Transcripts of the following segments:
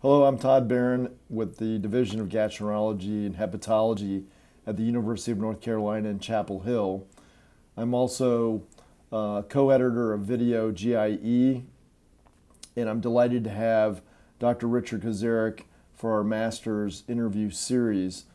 Hello, I'm Todd Baron with the Division of Gastroenterology and Hepatology at the University of North Carolina in Chapel Hill. I'm also uh, co-editor of Video GIE, and I'm delighted to have Dr. Richard Kozarek for our master's interview series.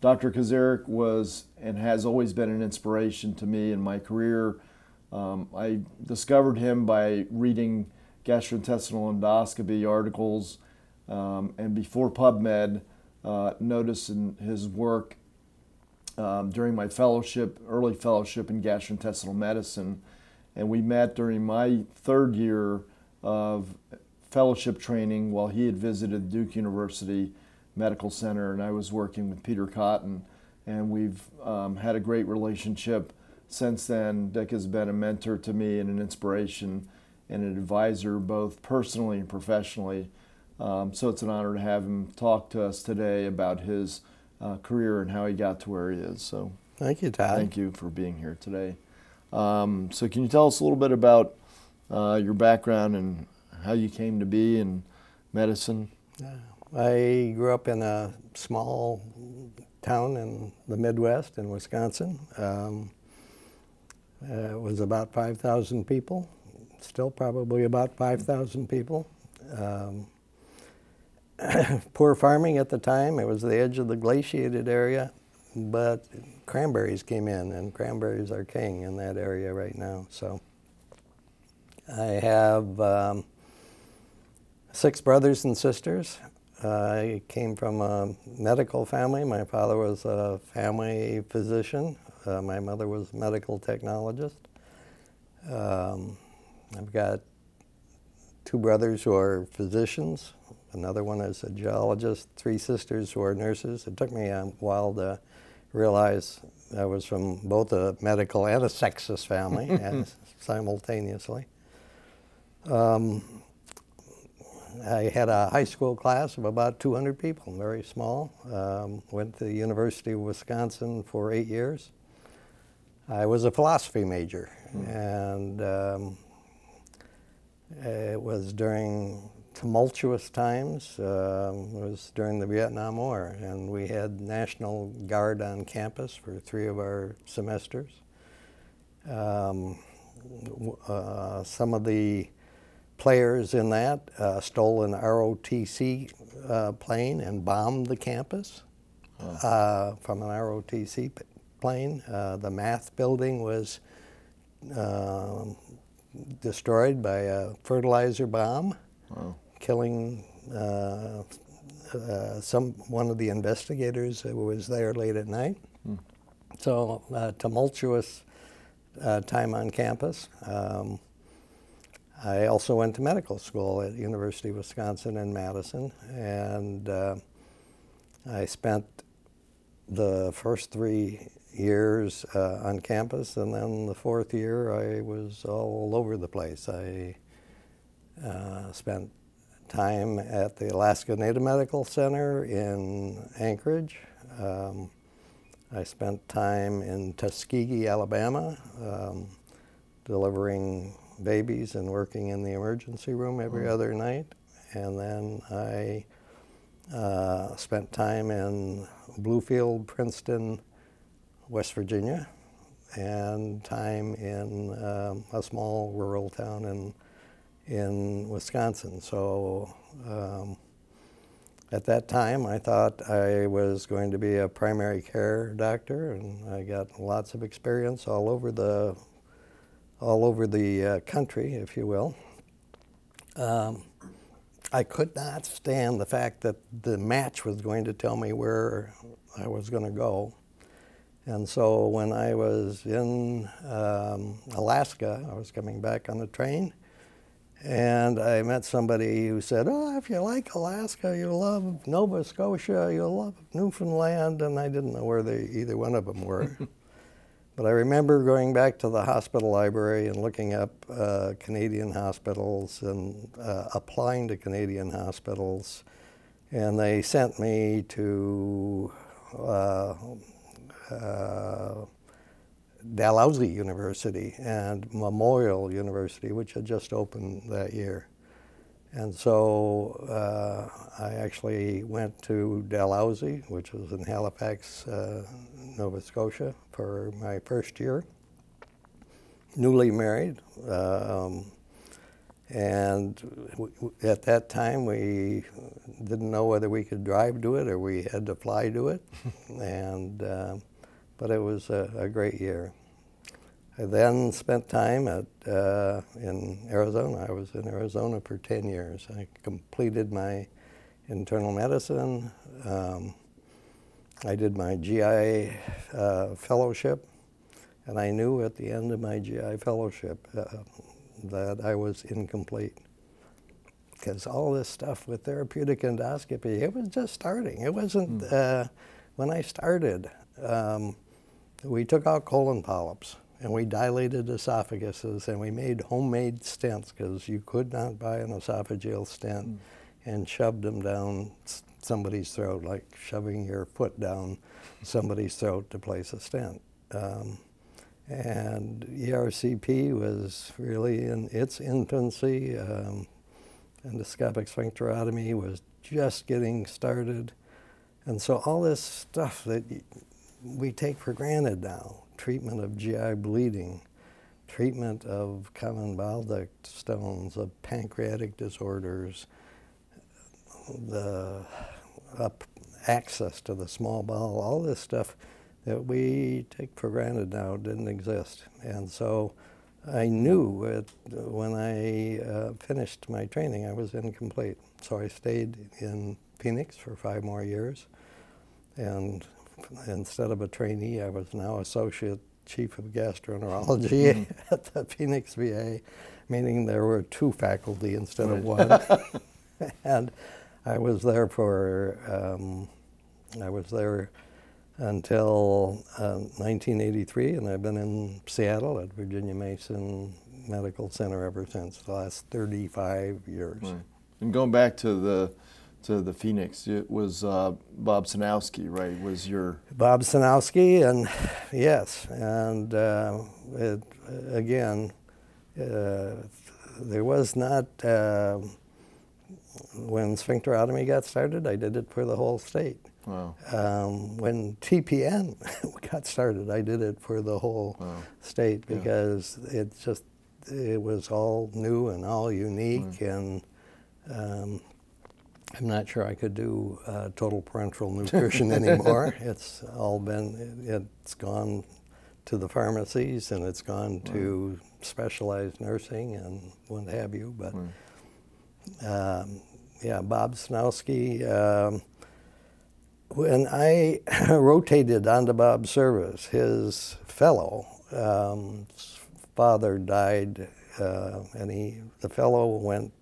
Dr. Kozarek was and has always been an inspiration to me in my career. Um, I discovered him by reading gastrointestinal endoscopy articles um, and before PubMed, uh, noticed in his work um, during my fellowship, early fellowship in gastrointestinal medicine. And we met during my third year of fellowship training while he had visited Duke University Medical Center and I was working with Peter Cotton. And we've um, had a great relationship since then. Dick has been a mentor to me and an inspiration and an advisor both personally and professionally. Um, so it's an honor to have him talk to us today about his uh, career and how he got to where he is. So thank you, Todd. Thank you for being here today. Um, so can you tell us a little bit about uh, your background and how you came to be in medicine? Yeah. I grew up in a small town in the Midwest in Wisconsin. Um, uh, it was about 5,000 people, still probably about 5,000 people. Um, poor farming at the time. It was the edge of the glaciated area, but cranberries came in, and cranberries are king in that area right now. So I have um, six brothers and sisters. Uh, I came from a medical family. My father was a family physician. Uh, my mother was a medical technologist. Um, I've got two brothers who are physicians another one is a geologist, three sisters who are nurses. It took me a while to realize I was from both a medical and a sexist family and simultaneously. Um, I had a high school class of about 200 people, very small. Um, went to the University of Wisconsin for eight years. I was a philosophy major, mm. and um, it was during tumultuous times uh, was during the Vietnam War, and we had National Guard on campus for three of our semesters. Um, uh, some of the players in that uh, stole an ROTC uh, plane and bombed the campus oh. from an ROTC plane. Uh, the math building was um, destroyed by a fertilizer bomb. Wow killing uh, uh, some one of the investigators who was there late at night. Mm. So uh, tumultuous uh, time on campus. Um, I also went to medical school at University of Wisconsin in Madison, and uh, I spent the first three years uh, on campus, and then the fourth year I was all over the place. I spent time at the Alaska Native Medical Center in Anchorage. Um, I spent time in Tuskegee, Alabama, um, delivering babies and working in the emergency room every mm. other night. And then I uh, spent time in Bluefield, Princeton, West Virginia, and time in um, a small rural town in in Wisconsin. So um, at that time, I thought I was going to be a primary care doctor, and I got lots of experience all over the all over the uh, country, if you will. Um, I could not stand the fact that the match was going to tell me where I was going to go. And so when I was in um, Alaska, I was coming back on the train, and I met somebody who said, oh, if you like Alaska, you'll love Nova Scotia, you'll love Newfoundland, and I didn't know where they, either one of them were. but I remember going back to the hospital library and looking up uh, Canadian hospitals and uh, applying to Canadian hospitals. And they sent me to uh, uh Dalhousie University and Memorial University, which had just opened that year. And so uh, I actually went to Dalhousie, which was in Halifax, uh, Nova Scotia, for my first year. Newly married. Um, and w- w- at that time, we didn't know whether we could drive to it or we had to fly to it. and, uh, but it was a, a great year. I then spent time at, uh, in Arizona. I was in Arizona for 10 years. I completed my internal medicine. Um, I did my GI uh, fellowship, and I knew at the end of my GI fellowship uh, that I was incomplete. Because all this stuff with therapeutic endoscopy, it was just starting. It wasn't, uh, when I started, um, we took out colon polyps and we dilated esophaguses and we made homemade stents because you could not buy an esophageal stent mm. and shoved them down somebody's throat, like shoving your foot down somebody's throat to place a stent. Um, and ERCP was really in its infancy. Um, endoscopic sphincterotomy was just getting started. And so all this stuff that we take for granted now treatment of GI bleeding, treatment of common bile duct stones, of pancreatic disorders, the up access to the small bowel, all this stuff that we take for granted now didn't exist. And so I knew it, when I uh, finished my training, I was incomplete. So I stayed in Phoenix for five more years and instead of a trainee, I was now associate chief of gastroenterology mm-hmm. at the Phoenix VA, meaning there were two faculty instead of one. and I was there for, um, I was there until uh, 1983, and I've been in Seattle at Virginia Mason Medical Center ever since, the last 35 years. Right. And going back to the to the Phoenix. It was uh, Bob Sanowski, right? Was your Bob Sanowski, and yes, and uh, it, again, uh, there was not uh, when sphincterotomy got started. I did it for the whole state. Wow. Um, when TPN got started, I did it for the whole wow. state because yeah. it just it was all new and all unique right. and. Um, I'm not sure I could do uh, total parenteral nutrition anymore. it's all been, it, has gone to the pharmacies and it's gone to specialized nursing and what have you. But um, yeah, Bob Sanowski, um, when I rotated onto Bob's service, his fellow, um, father died, uh, and he, the fellow went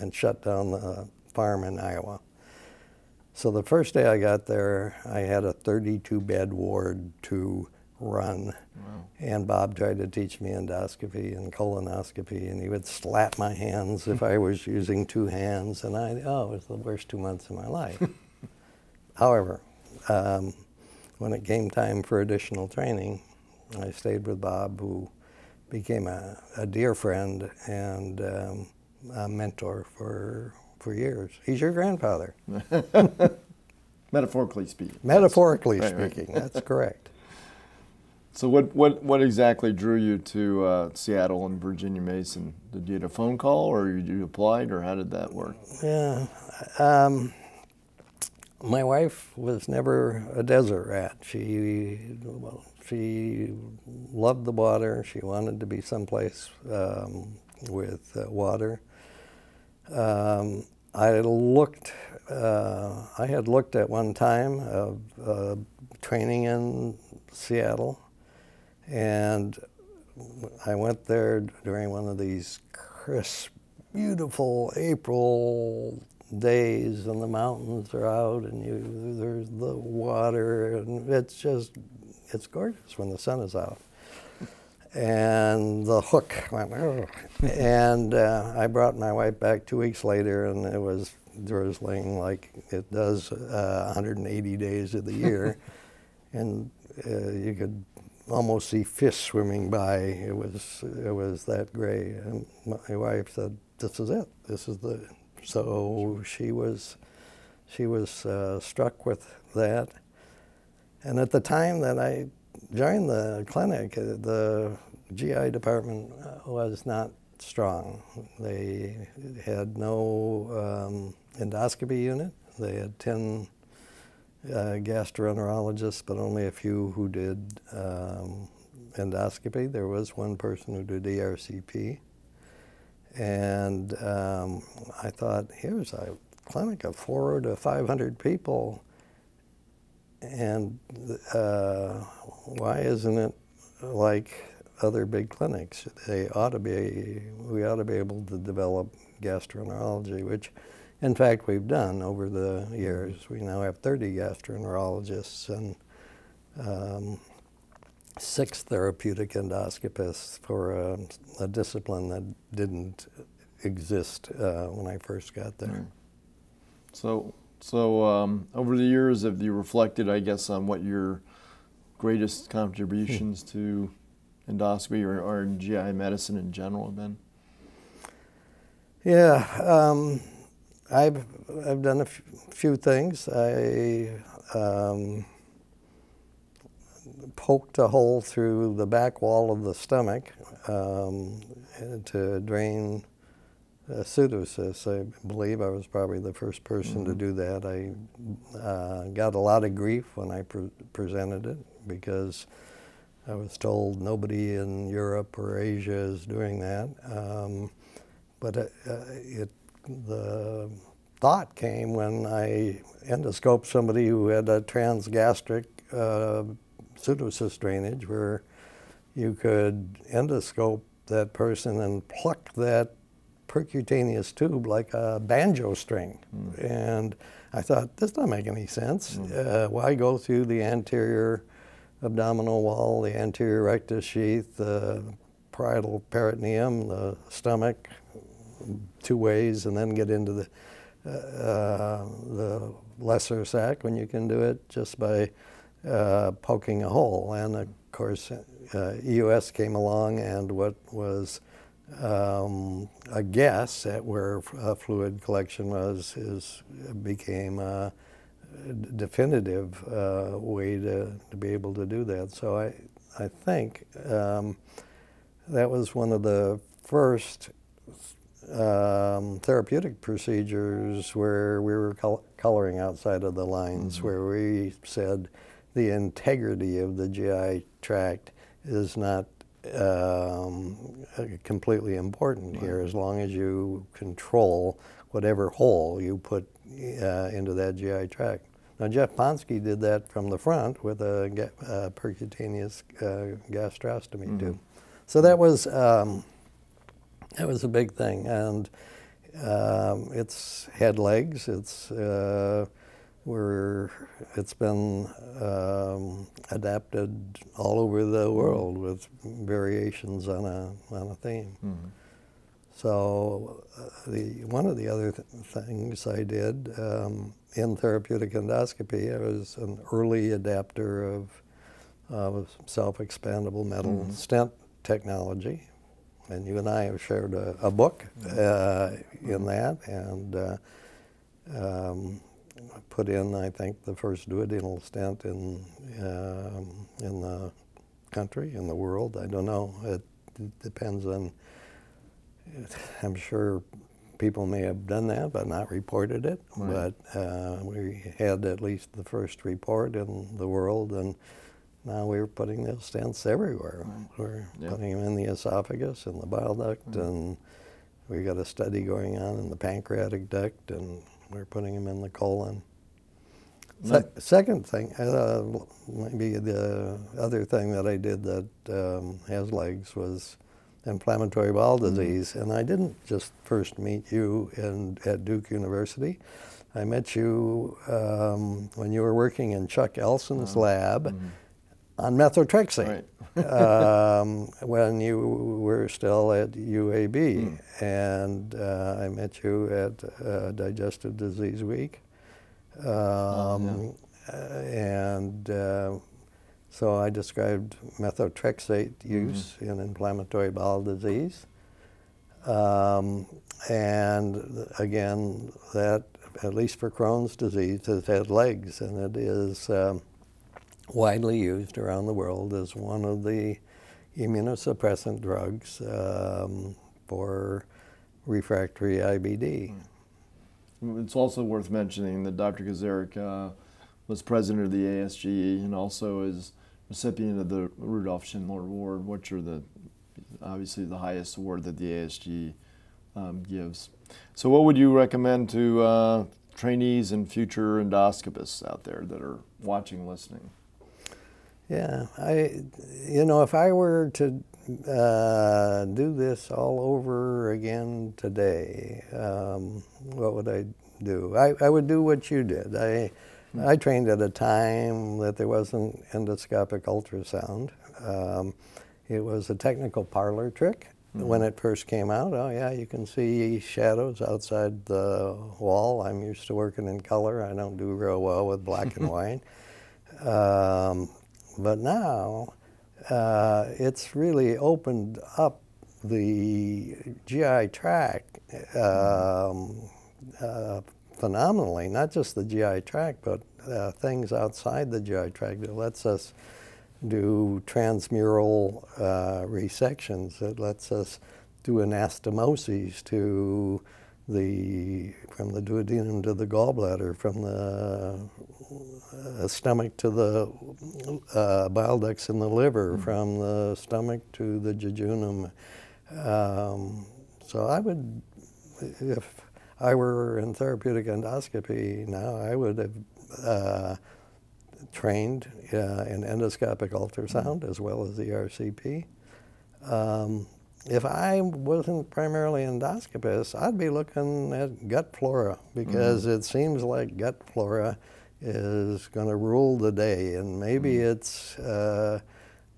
and shut down the farm in Iowa. So the first day I got there, I had a 32 bed ward to run. Wow. And Bob tried to teach me endoscopy and colonoscopy, and he would slap my hands if I was using two hands. And I, oh, it was the worst two months of my life. However, um, when it came time for additional training, I stayed with Bob, who became a, a dear friend and um, a mentor for for years. He's your grandfather. Metaphorically speaking. Metaphorically speaking, right. that's correct. So what, what, what exactly drew you to uh, Seattle and Virginia Mason? Did you get a phone call or you applied or how did that work? Yeah. Um, my wife was never a desert rat. She, well, she loved the water. She wanted to be someplace um, with uh, water. Um, I looked, uh, I had looked at one time of uh, training in Seattle, and I went there during one of these crisp, beautiful April days, and the mountains are out, and you, there's the water, and it's just, it's gorgeous when the sun is out and the hook went, and uh, I brought my wife back two weeks later, and it was drizzling like it does uh, 180 days of the year, and uh, you could almost see fish swimming by. It was it was that gray, and my wife said, "This is it. This is the So she was, she was uh, struck with that. And at the time that I joined the clinic, uh, the GI department uh, was not strong. They had no um, endoscopy unit. They had 10 uh, gastroenterologists, but only a few who did um, endoscopy. There was one person who did ERCP. And um, I thought, here's a clinic of four to 500 people, and uh, why isn't it like other big clinics? They ought to be, we ought to be able to develop gastroenterology, which in fact we've done over the years. We now have 30 gastroenterologists and um, six therapeutic endoscopists for a, a discipline that didn't exist uh, when I first got there. Right. So, so um, over the years, have you reflected, I guess, on what your greatest contributions to endoscopy or, or GI medicine in general have been? Yeah, um, I've I've done a few things. I um, poked a hole through the back wall of the stomach um, to drain uh, pseudocysts. I believe I was probably the first person mm -hmm. to mm-hmm. do that. I uh, got a lot of grief when I pre presented it because I was told nobody in Europe or Asia is doing that. Um, but it, uh, it, the thought came when I endoscoped somebody who had a transgastric uh, pseudocyst drainage where you could endoscope that person and pluck that percutaneous tube like a banjo string. Mm. And I thought, this doesn't make any sense. Mm. Uh, why go through the anterior abdominal wall, the anterior rectus sheath, the parietal peritoneum, the stomach, two ways, and then get into the, uh, the lesser sac when you can do it just by uh, poking a hole. And of course, uh, EUS came along, and what was um, a guess at where fluid collection was is became a definitive uh, way to, to be able to do that. So I, I think um, that was one of the first um, therapeutic procedures where we were col coloring outside of the lines, mm -hmm. where we said the integrity of the GI tract is not um, completely important right. here as long as you control whatever hole you put uh, into that GI tract. Now Jeff Ponsky did that from the front with a uh, percutaneous uh, gastrostomy mm -hmm. too. So that was um, that was a big thing, and um, it's had legs. It's uh, where it's been um, adapted all over the world with variations on a on a theme. Mm -hmm. So uh, the one of the other th things I did um, in therapeutic endoscopy, I was an early adapter of uh, self-expandable metal mm -hmm. stent technology, and you and I have shared a, a book mm-hmm. uh, in that, and. Uh, um, put in, I think, the first duodenal stent in, uh, in the country, in the world. I don't know. It, it depends on, I'm sure people may have done that but not reported it. Right. But uh, we had at least the first report in the world, and now we're putting those stents everywhere. Right. We're yep. putting them in the esophagus and the bile duct, right. and we got a study going on in the pancreatic duct, and we're putting them in the colon. Se second thing, uh, maybe the other thing that I did that um, has legs was inflammatory bowel mm-hmm. disease. Mm -hmm. And I didn't just first meet you in, at Duke University. I met you um, when you were working in Chuck Elson's uh lab mm -hmm. on methotrexate. Right. Um, when you were still at UAB. Mm. And uh, I met you at uh, Digestive Disease Week. Um, oh, yeah. And uh, so I described methotrexate use mm -hmm. in inflammatory bowel disease. Um, and again, that, at least for Crohn's disease, has had legs and it is um, widely used around the world as one of the immunosuppressant drugs um, for refractory IBD. It's also worth mentioning that Dr. Kozarek uh, was president of the ASGE and also is recipient of the Rudolf Schindler Award, which are the obviously the highest award that the ASGE um, gives. So, what would you recommend to uh, trainees and future endoscopists out there that are watching, listening? Yeah, I, you know, if I were to uh, do this all over again today, um, what would I do? I, I would do what you did. I, I trained at a time that there wasn't endoscopic ultrasound. Um, it was a technical parlor trick mm-hmm. when it first came out. Oh yeah, you can see shadows outside the wall. I'm used to working in color. I don't do real well with black and white. Um, but now uh, it's really opened up the GI tract um, uh, phenomenally, not just the GI tract, but uh, things outside the GI tract. It lets us do transmural uh, resections. It lets us do anastomoses to the from the duodenum to the gallbladder, from the stomach to the uh, bile ducts in the liver, mm. from the stomach to the jejunum. Um, so I would, if I were in therapeutic endoscopy now, I would have uh, trained uh, in endoscopic ultrasound mm. as well as the RCP. Um, if I wasn't primarily endoscopist, I'd be looking at gut flora because mm-hmm. it seems like gut flora is going to rule the day, and maybe mm-hmm. it's uh,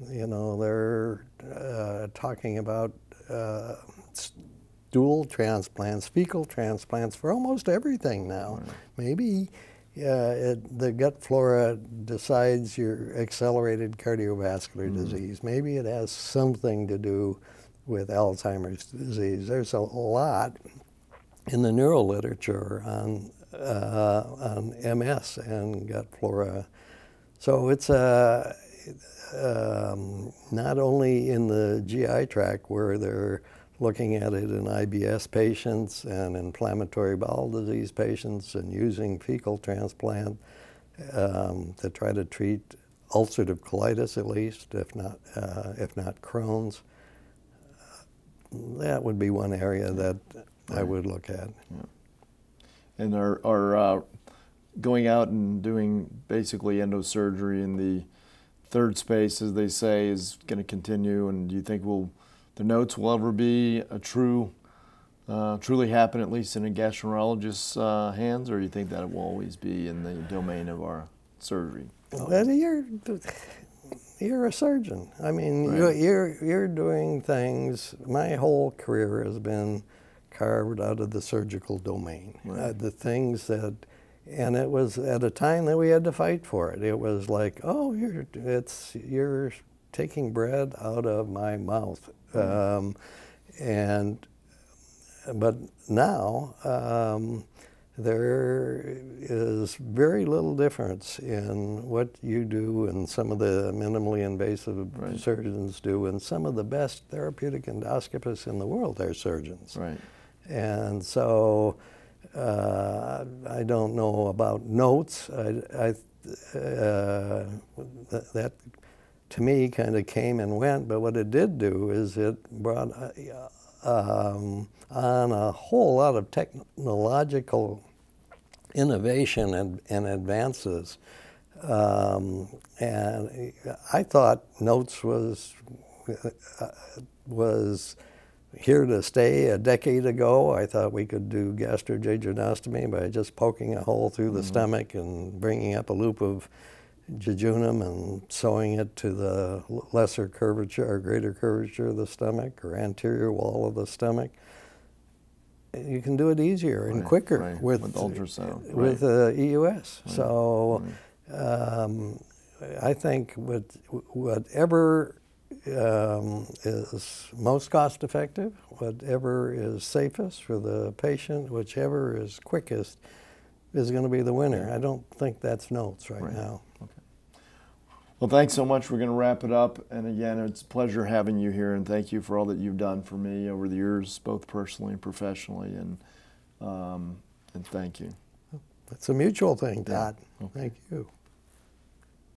you know they're uh, talking about uh, stool transplants, fecal transplants for almost everything now. Right. Maybe. it, the gut flora decides your accelerated cardiovascular mm-hmm. disease. Maybe it has something to do with Alzheimer's disease. There's a lot in the neural literature on, uh, on MS and gut flora. So it's a, um, not only in the GI tract where they're looking at it in IBS patients and inflammatory bowel disease patients and using fecal transplant um, to try to treat ulcerative colitis at least, if not, uh, if not Crohn's that would be one area that I would look at. Yeah. And are, are uh, going out and doing basically endosurgery in the third space, as they say, is going to continue. And do you think will the notes will ever be a true, uh, truly happen at least in a gastroenterologist's uh, hands, or do you think that it will always be in the domain of our surgery? Well, you're, you're a surgeon. I mean, right. you're, you're, you're doing things. My whole career has been carved out of the surgical domain. Right. Uh, the things that, and it was at a time that we had to fight for it. It was like, oh, you're, it's, you're taking bread out of my mouth. Um, and, but now, um, there is very little difference in what you do and some of the minimally invasive right. surgeons do, and some of the best therapeutic endoscopists in the world are surgeons. Right. And so uh, I don't know about notes. I, I uh, that to me kind of came and went, but what it did do is it brought uh, um, on a whole lot of technological innovation and, and advances. Um, and I thought Notes was uh, was here to stay. A decade ago, I thought we could do gastrojejunostomy by just poking a hole through the mm -hmm. stomach and bringing up a loop of jejunum and sewing it to the lesser curvature or greater curvature of the stomach or anterior wall of the stomach you can do it easier and right, quicker right. with, with ultrasound with uh, EUS. So um, I think with whatever um, is most cost effective, whatever is safest for the patient, whichever is quickest is going to be the winner. I don't think that's notes right, Right. now. Well, thanks so much. We're going to wrap it up. And again, it's a pleasure having you here, and thank you for all that you've done for me over the years, both personally and professionally. And um, and thank you. It's a mutual thing, Todd. Okay. Thank you.